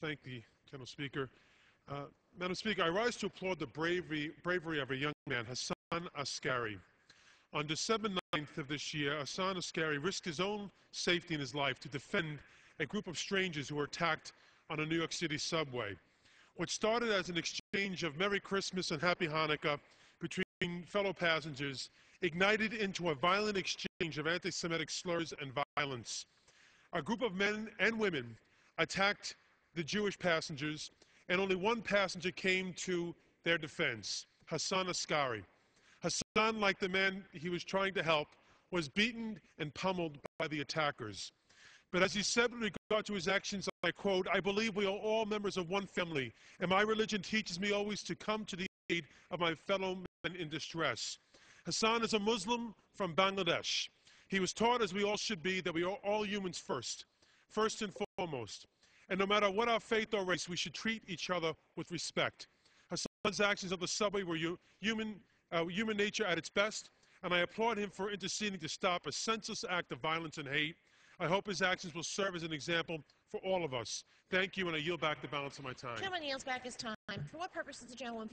thank the General Speaker. Uh, Madam Speaker, I rise to applaud the bravery, bravery of a young man, Hassan Askari. On December 9th of this year, Hassan Askari risked his own safety and his life to defend a group of strangers who were attacked on a New York City subway. What started as an exchange of Merry Christmas and Happy Hanukkah between fellow passengers ignited into a violent exchange of anti Semitic slurs and violence. A group of men and women attacked the Jewish passengers, and only one passenger came to their defense Hassan Askari. Hassan, like the man he was trying to help, was beaten and pummeled by the attackers. But as he said with regard to his actions, I quote, I believe we are all members of one family, and my religion teaches me always to come to the aid of my fellow men in distress. Hassan is a Muslim from Bangladesh. He was taught, as we all should be, that we are all humans first, first and foremost. And no matter what our faith or race, we should treat each other with respect. Hassan's actions on the subway were human, uh, human nature at its best, and I applaud him for interceding to stop a senseless act of violence and hate. I hope his actions will serve as an example for all of us. Thank you, and I yield back the balance of my time. Gentleman yields back his time. For what purpose is the gentleman